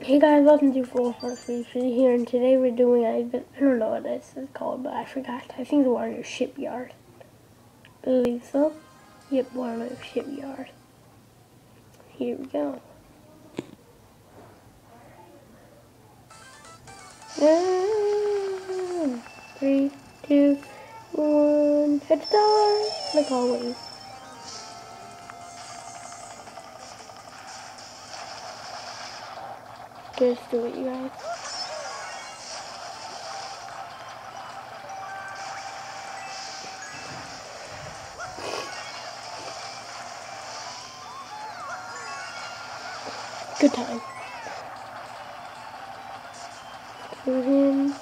Hey guys, welcome to Full Force Reaching here, and today we're doing, I, don't know what this is called, but I forgot. I think it's Wario Shipyard. I believe so. Yep, Wario Shipyard. Here we go. And three, two, one, head start, like always. Just do it, you guys. Good time. Go in.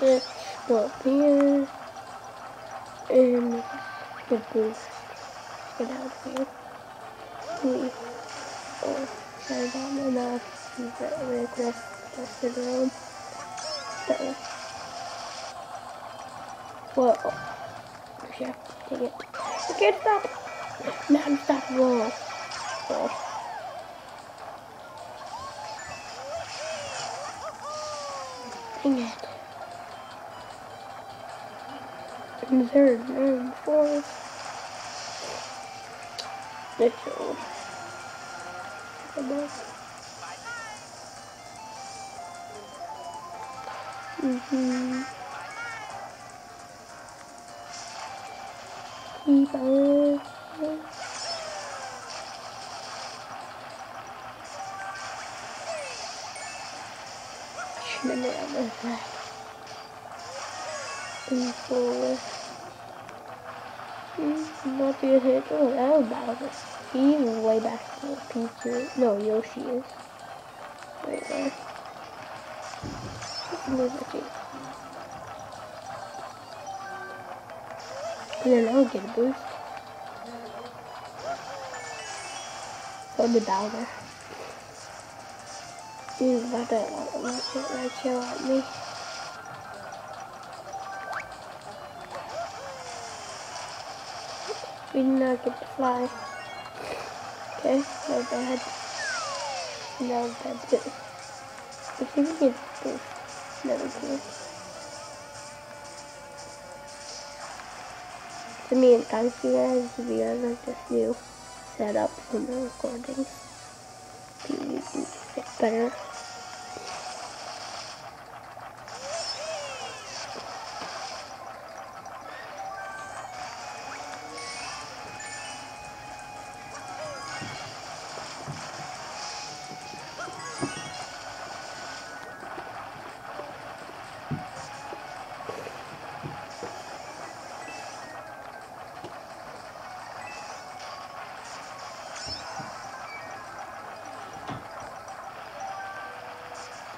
Let's go up here. And the boost. Get out of here. Please. Oh, sorry about my mouth. Use that quick. Just sit around. Uh-oh. Whoa. Yeah, take it. I can't stop. Non-stop roll. Oh. Dang it. In third, and fourth. Mitchell. On. Should have nailed this Mm, not a hit. Oh, that was Bowser. He's way back to Peach. No, Yoshi is. Right there. Move the Jeep. And then I'll get a boost. So did Bowser. He's about to watch it right chill at me. We not get to fly. Okay, not bad. No, that's I think we get this, never good. To me, and thanks you guys to be like this new setup for my recording. Do To get better.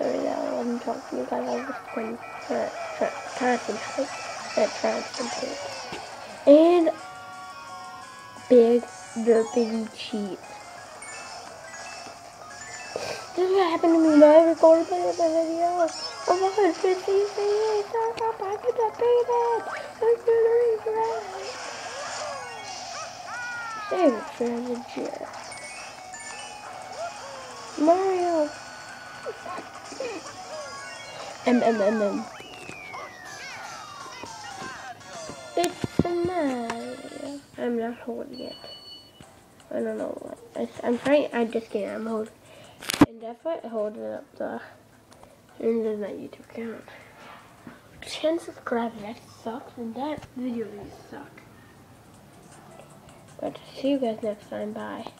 Sorry that I wasn't talking to you guys. I was just uh, tra- concentrate. Uh, concentrate. And big derpy cheat. This is what happened to me when I recorded my video. Oh my god, 50 days. I got back to beat I'm gonna regret. Save it for the chair. Mario. M M M M. It's Mario. I'm not holding it. I don't know what. I, I'm trying. I'm just can't. I'm holding. And holding up the. And there's my YouTube account. 10 subscribers. That sucks. And that video really sucked. But see you guys next time. Bye.